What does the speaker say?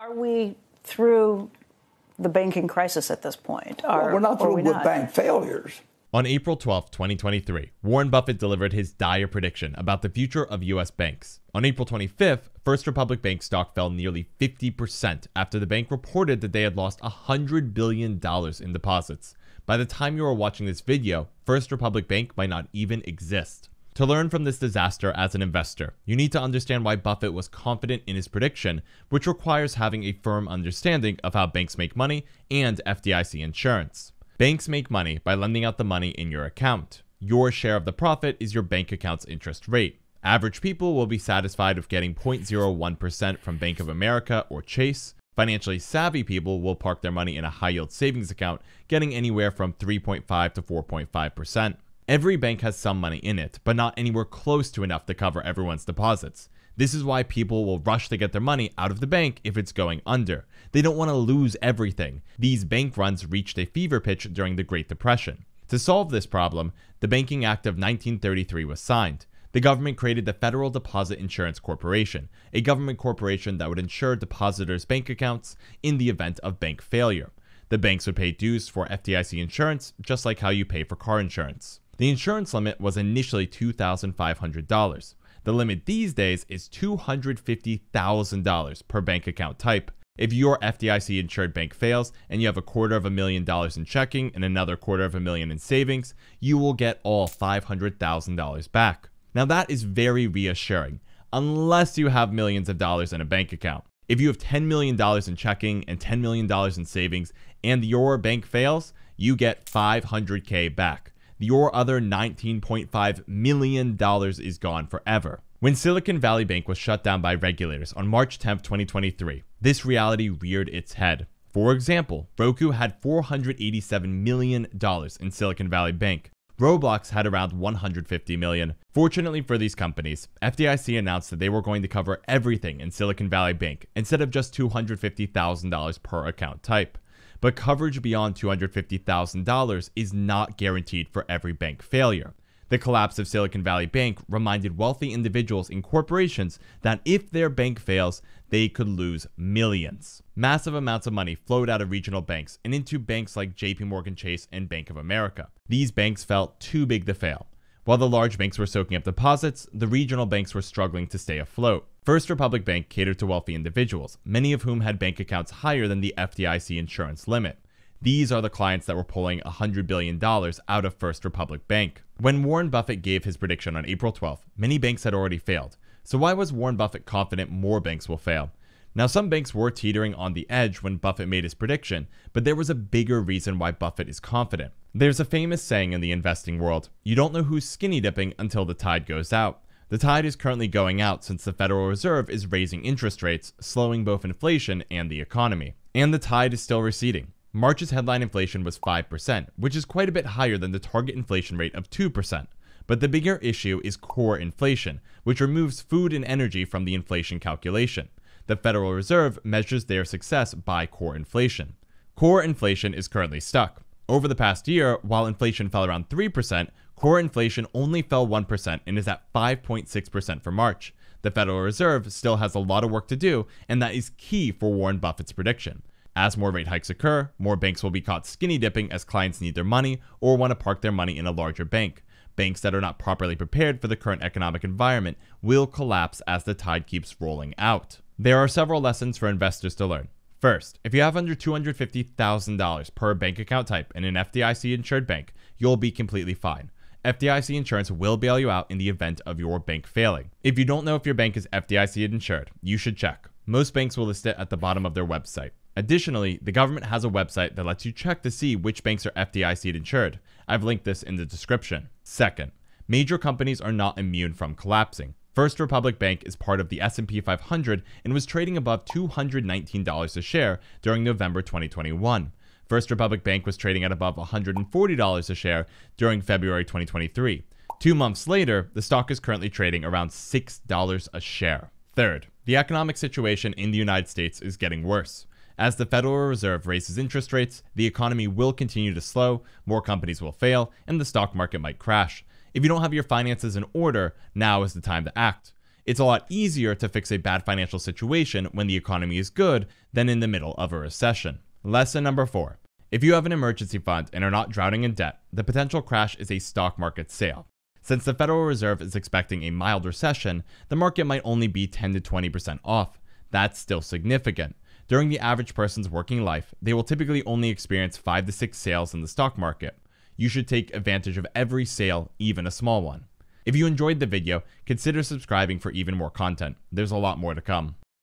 Are we through the banking crisis at this point? Or, well, we're not through we with not? bank failures. On April 12, 2023, Warren Buffett delivered his dire prediction about the future of U.S. banks. On April 25th, First Republic Bank stock fell nearly 50% after the bank reported that they had lost $100 billion in deposits. By the time you are watching this video, First Republic Bank might not even exist. To learn from this disaster as an investor, you need to understand why Buffett was confident in his prediction, which requires having a firm understanding of how banks make money and FDIC insurance. Banks make money by lending out the money in your account. Your share of the profit is your bank account's interest rate. Average people will be satisfied with getting 0.01% from Bank of America or Chase. Financially savvy people will park their money in a high yield savings account, getting anywhere from 3.5 to 4.5%. Every bank has some money in it, but not anywhere close to enough to cover everyone's deposits. This is why people will rush to get their money out of the bank if it's going under. They don't want to lose everything. These bank runs reached a fever pitch during the Great Depression. To solve this problem, the Banking Act of 1933 was signed. The government created the Federal Deposit Insurance Corporation, a government corporation that would insure depositors' bank accounts in the event of bank failure. The banks would pay dues for FDIC insurance, just like how you pay for car insurance. The insurance limit was initially $2,500. The limit these days is $250,000 per bank account type. If your FDIC insured bank fails and you have a quarter of a million dollars in checking and another quarter of a million in savings, you will get all $500,000 back. Now, that is very reassuring, unless you have millions of dollars in a bank account. If you have $10 million in checking and $10 million in savings and your bank fails, you get 500K back your other $19.5 million is gone forever. When Silicon Valley Bank was shut down by regulators on March 10, 2023, this reality reared its head. For example, Roku had $487 million in Silicon Valley Bank. Roblox had around 150 million. Fortunately for these companies, FDIC announced that they were going to cover everything in Silicon Valley Bank instead of just $250,000 per account type but coverage beyond $250,000 is not guaranteed for every bank failure. The collapse of Silicon Valley Bank reminded wealthy individuals and corporations that if their bank fails, they could lose millions. Massive amounts of money flowed out of regional banks and into banks like JP Morgan Chase and Bank of America. These banks felt too big to fail. While the large banks were soaking up deposits, the regional banks were struggling to stay afloat. First Republic Bank catered to wealthy individuals, many of whom had bank accounts higher than the FDIC insurance limit. These are the clients that were pulling $100 billion out of First Republic Bank. When Warren Buffett gave his prediction on April 12th, many banks had already failed. So why was Warren Buffett confident more banks will fail? Now, some banks were teetering on the edge when Buffett made his prediction, but there was a bigger reason why Buffett is confident. There's a famous saying in the investing world you don't know who's skinny dipping until the tide goes out. The tide is currently going out since the Federal Reserve is raising interest rates, slowing both inflation and the economy. And the tide is still receding. March's headline inflation was 5%, which is quite a bit higher than the target inflation rate of 2%. But the bigger issue is core inflation, which removes food and energy from the inflation calculation. The Federal Reserve measures their success by core inflation. Core inflation is currently stuck. Over the past year, while inflation fell around 3%, core inflation only fell 1% and is at 5.6% for March. The Federal Reserve still has a lot of work to do, and that is key for Warren Buffett's prediction. As more rate hikes occur, more banks will be caught skinny dipping as clients need their money or want to park their money in a larger bank. Banks that are not properly prepared for the current economic environment will collapse as the tide keeps rolling out. There are several lessons for investors to learn. First, if you have under $250,000 per bank account type in an FDIC insured bank, you'll be completely fine. FDIC insurance will bail you out in the event of your bank failing. If you don't know if your bank is FDIC insured, you should check. Most banks will list it at the bottom of their website. Additionally, the government has a website that lets you check to see which banks are FDIC insured. I've linked this in the description. Second, major companies are not immune from collapsing. First Republic Bank is part of the S&P 500 and was trading above $219 a share during November 2021. First Republic Bank was trading at above $140 a share during February 2023. Two months later, the stock is currently trading around $6 a share. Third, the economic situation in the United States is getting worse. As the Federal Reserve raises interest rates, the economy will continue to slow, more companies will fail, and the stock market might crash. If you don't have your finances in order, now is the time to act. It's a lot easier to fix a bad financial situation when the economy is good than in the middle of a recession. Lesson number four if you have an emergency fund and are not drowning in debt, the potential crash is a stock market sale. Since the Federal Reserve is expecting a mild recession, the market might only be 10 to 20% off. That's still significant. During the average person's working life, they will typically only experience 5 to 6 sales in the stock market. You should take advantage of every sale, even a small one. If you enjoyed the video, consider subscribing for even more content. There's a lot more to come.